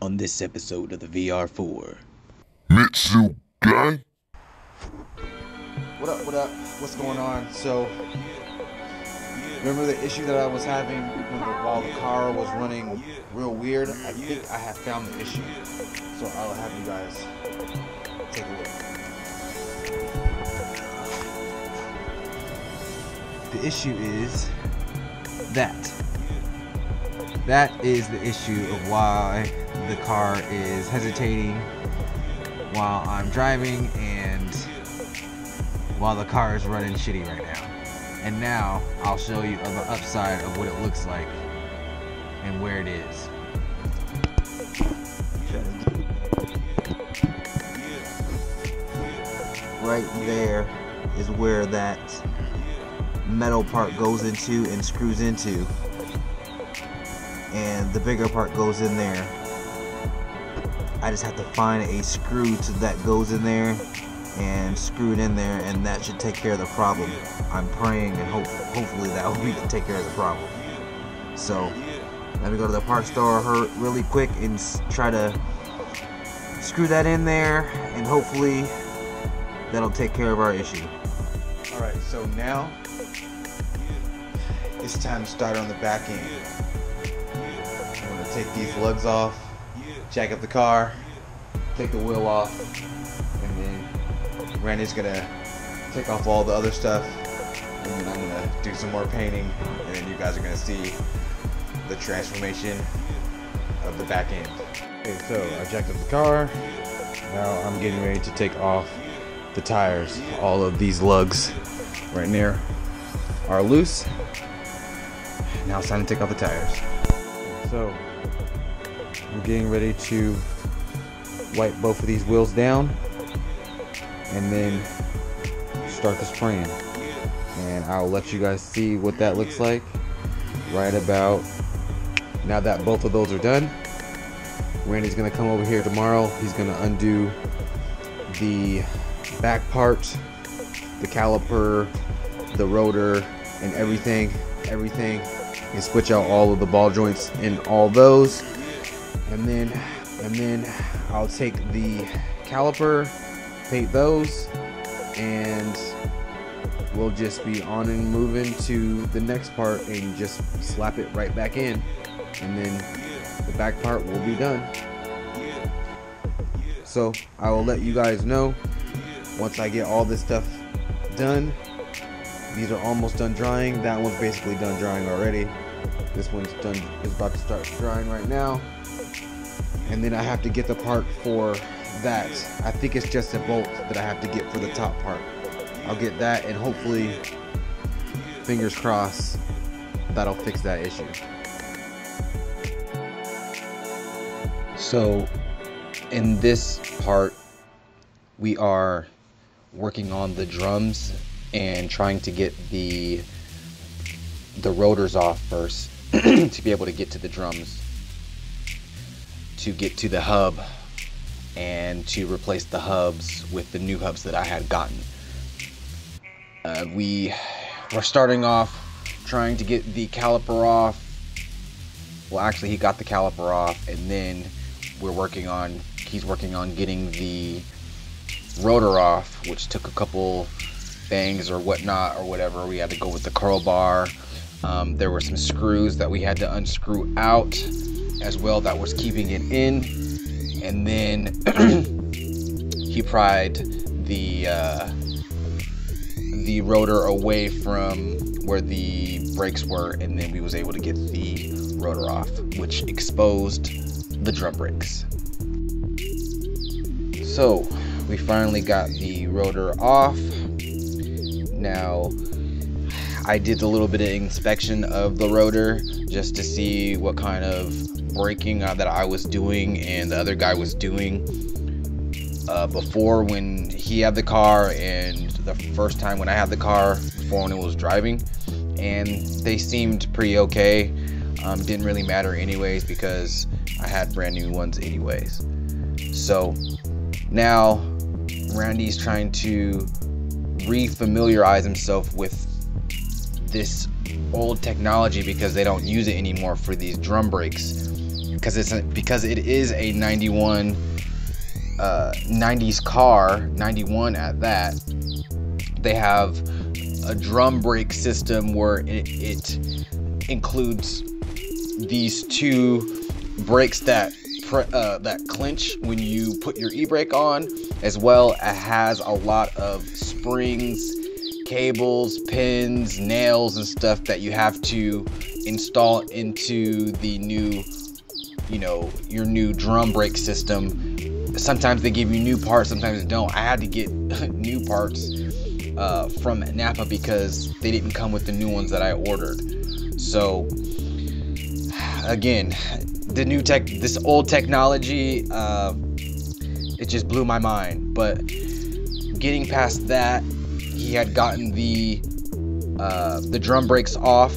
on this episode of the VR4. Mitsu Gang? What up, what up? What's going on? So, remember the issue that I was having when the, while the car was running real weird? I think I have found the issue. So I'll have you guys take a look. The issue is that. That is the issue of why the car is hesitating while I'm driving and while the car is running shitty right now. And now I'll show you the upside of what it looks like and where it is. Right there is where that metal part goes into and screws into. And the bigger part goes in there. I just have to find a screw to that goes in there and screw it in there and that should take care of the problem. I'm praying and hope hopefully that will be to take care of the problem. So let me go to the parts store really quick and try to screw that in there and hopefully that'll take care of our issue. Alright, so now it's time to start on the back end. Take these lugs off, jack up the car, take the wheel off, and then Randy's gonna take off all the other stuff, and then I'm gonna do some more painting, and then you guys are gonna see the transformation of the back end. Okay, so I jacked up the car. Now I'm getting ready to take off the tires. All of these lugs right near are loose. Now it's time to take off the tires. So I'm getting ready to wipe both of these wheels down and then start the spraying. And I'll let you guys see what that looks like right about now that both of those are done. Randy's gonna come over here tomorrow. He's gonna undo the back part, the caliper, the rotor, and everything, everything, and switch out all of the ball joints in all those. And then, and then I'll take the caliper, paint those, and we'll just be on and moving to the next part and just slap it right back in. And then the back part will be done. So I will let you guys know once I get all this stuff done. These are almost done drying. That one's basically done drying already. This one's done is about to start drying right now. And then I have to get the part for that. I think it's just a bolt that I have to get for the top part. I'll get that and hopefully fingers crossed that'll fix that issue. So, in this part, we are working on the drums and trying to get the the rotors off first to be able to get to the drums to get to the hub and to replace the hubs with the new hubs that I had gotten. Uh, we were starting off trying to get the caliper off. Well, actually, he got the caliper off, and then we're working on. He's working on getting the rotor off, which took a couple bangs or whatnot or whatever. We had to go with the curl bar. Um, there were some screws that we had to unscrew out as well that was keeping it in, and then he pried the uh, the rotor away from where the brakes were, and then we was able to get the rotor off, which exposed the drum brakes. So we finally got the rotor off. Now I did a little bit of inspection of the rotor just to see what kind of braking uh, that I was doing and the other guy was doing uh, before when he had the car and the first time when I had the car before when it was driving. And they seemed pretty okay. Um, didn't really matter anyways because I had brand new ones anyways. So now Randy's trying to re-familiarize himself with this old technology because they don't use it anymore for these drum brakes because it's a, because it is a 91 uh, 90s car, 91 at that. They have a drum brake system where it, it includes these two brakes that uh, that clinch when you put your e-brake on, as well it has a lot of springs, cables, pins, nails, and stuff that you have to install into the new, you know, your new drum brake system. Sometimes they give you new parts, sometimes they don't. I had to get new parts uh, from Napa because they didn't come with the new ones that I ordered. So, again, the new tech, this old technology, uh, it just blew my mind. But getting past that, he had gotten the uh, the drum brakes off,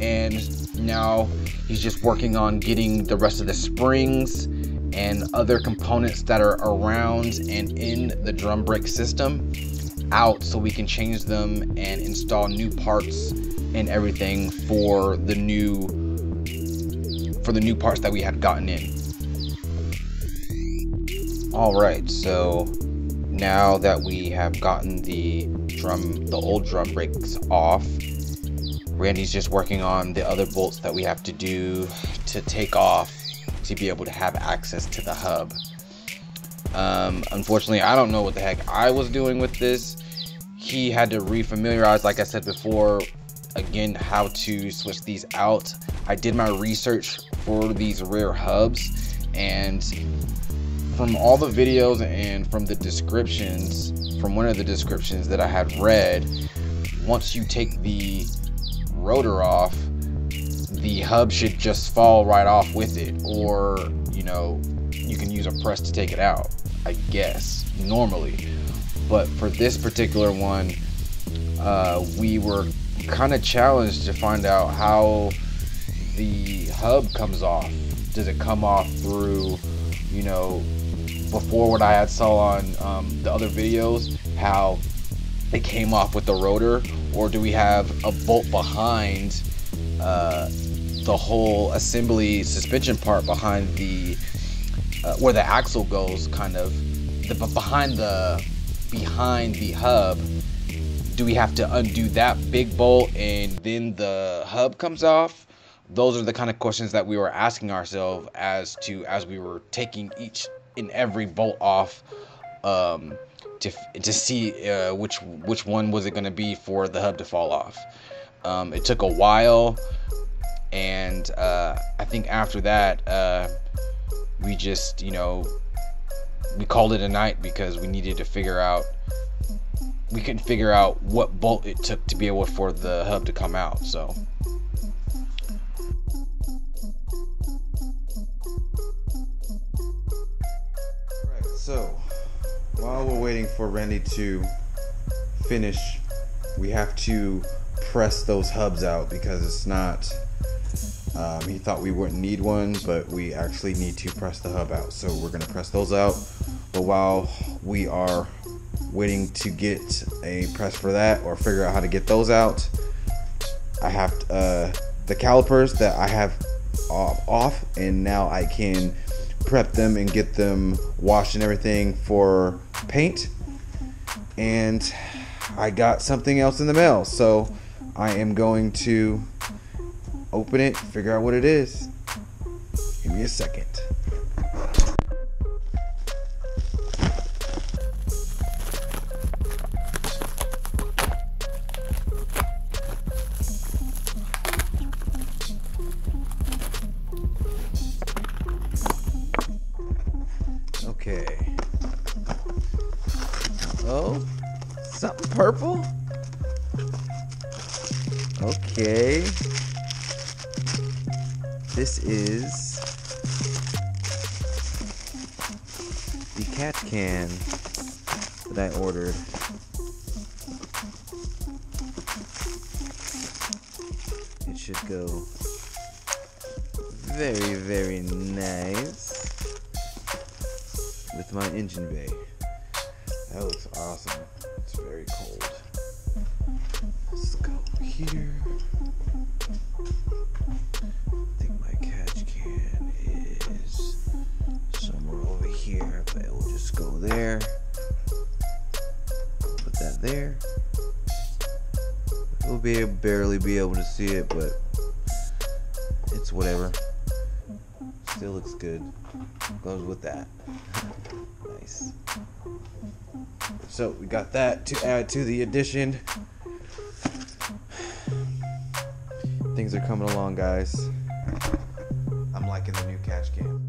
and now he's just working on getting the rest of the springs and other components that are around and in the drum brake system out so we can change them and install new parts and everything for the new for the new parts that we had gotten in. Alright, so now that we have gotten the drum, the old drum brakes off, Randy's just working on the other bolts that we have to do to take off to be able to have access to the hub. Um, unfortunately, I don't know what the heck I was doing with this. He had to refamiliarize, like I said before, again, how to switch these out. I did my research for these rear hubs. And from all the videos and from the descriptions from one of the descriptions that I had read once you take the rotor off the hub should just fall right off with it. Or you know you can use a press to take it out I guess normally. But for this particular one uh, we were kind of challenged to find out how the hub comes off. Does it come off through, you know, before what I had saw on um, the other videos, how it came off with the rotor, or do we have a bolt behind uh, the whole assembly suspension part behind the uh, where the axle goes, kind of the behind the behind the hub? Do we have to undo that big bolt and then the hub comes off? Those are the kind of questions that we were asking ourselves as to as we were taking each and every bolt off um, to to see uh, which which one was it going to be for the hub to fall off. Um, it took a while, and uh, I think after that uh, we just you know we called it a night because we needed to figure out we couldn't figure out what bolt it took to be able for the hub to come out. So. So, while we're waiting for Randy to finish, we have to press those hubs out because it's not. Um, he thought we wouldn't need one, but we actually need to press the hub out. So we're gonna press those out. But while we are waiting to get a press for that or figure out how to get those out, I have uh, the calipers that I have off, and now I can prep them and get them washed and everything for paint. And I got something else in the mail. So I am going to open it, figure out what it is. Give me a second. Okay. This is the catch can that I ordered. It should go very, very nice with my engine bay. That looks awesome. here. I think my catch can is somewhere over here, but we'll just go there. Put that there. We'll be barely be able to see it, but it's whatever. Still looks good. Goes with that. nice. So we got that to add to the addition. Things are coming along, guys. I'm liking the new catch can.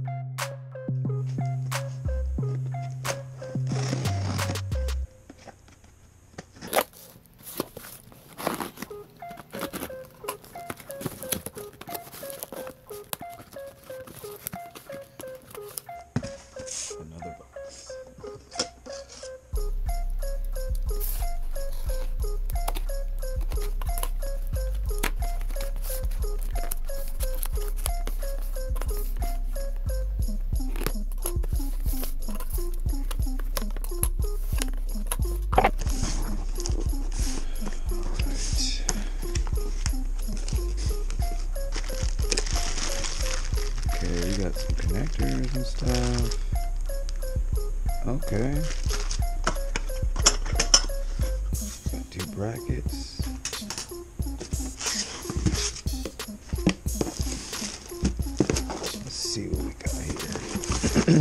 Oh.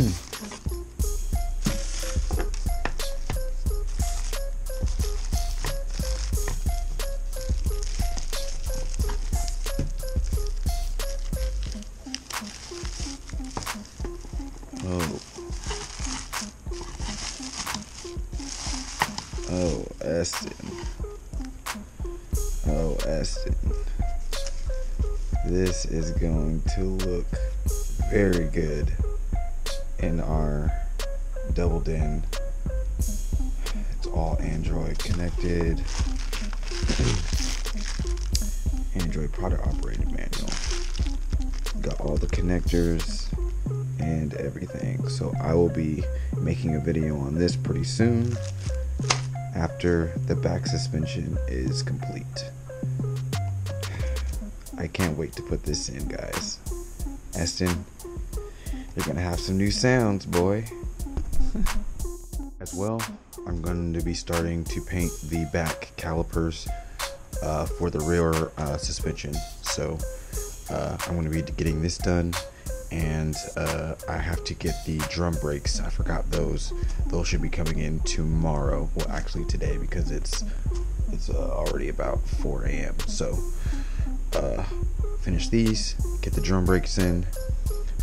Oh. Oh. This is going to look very good in our double din. It's all Android connected. Android product operated manual. Got all the connectors and everything. So I will be making a video on this pretty soon after the back suspension is complete. I can't wait to put this in, guys. Eston, you're gonna have some new sounds, boy. As well, I'm going to be starting to paint the back calipers uh, for the rear uh, suspension. So uh, I'm going to be getting this done and uh, I have to get the drum brakes. I forgot those. Those should be coming in tomorrow. Well, actually today because it's it's uh, already about 4 a.m. So uh, finish these, get the drum brakes in.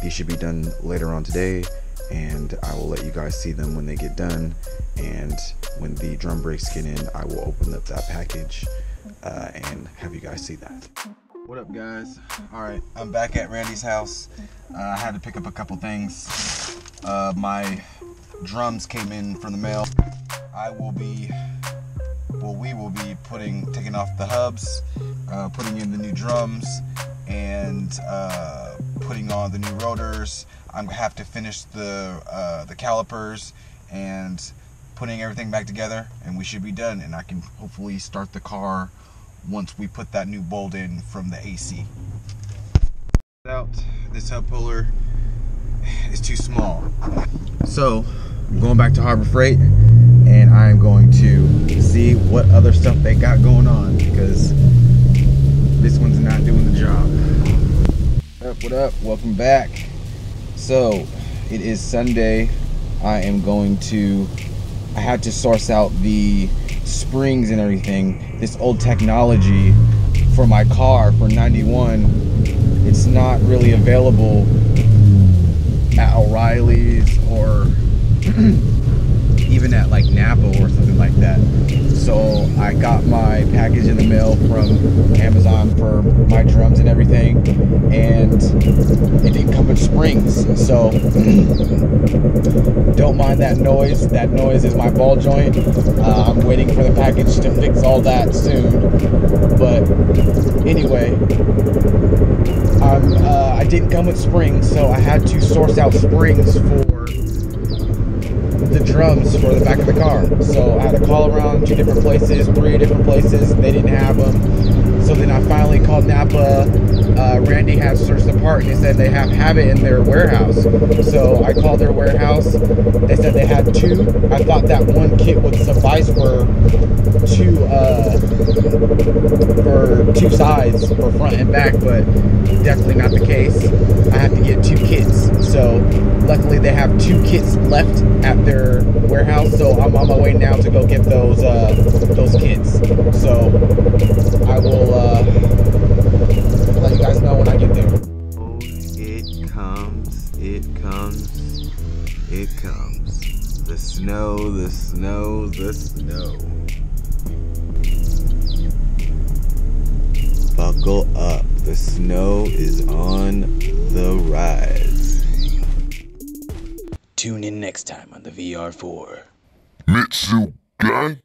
These should be done later on today, and I will let you guys see them when they get done. And when the drum brakes get in, I will open up that package uh, and have you guys see that. What up, guys? All right, I'm back at Randy's house. Uh, I had to pick up a couple things. Uh, my drums came in from the mail. I will be, well, we will be putting, taking off the hubs, uh, putting in the new drums, and uh, putting on the new rotors. I'm gonna have to finish the uh, the calipers and putting everything back together, and we should be done. And I can hopefully start the car once we put that new bolt in from the AC. Out this hub puller is too small, so I'm going back to Harbor Freight, and I'm going to see what other stuff they got going on because this one's not doing the job. What up? What up? Welcome back. So it is Sunday. I am going to. I had to source out the springs and everything. This old technology for my car for 91. It's not really available at O'Reilly's or even at like Napa or something like that. So I got my package in the mail from Amazon for my drums and everything, and it didn't come with springs. So don't mind that noise. That noise is my ball joint. Uh, I'm waiting for the package to fix all that soon. But anyway, uh, I didn't come with springs, so I had to source out springs for the drums for the back of the car. So I had to call around two different places, three different places. They didn't have them. So then I finally called Napa. Uh, Randy has searched the part and they said they have have it in their warehouse. So I called their warehouse. They said they had two. I thought that one kit would suffice for two uh, for two sides for front and back, but definitely not the case. I have to get two kits. So luckily they have two kits left at their warehouse. So I'm on my way now to go get those uh, those kits. Time on the VR4. Mitsu Gang?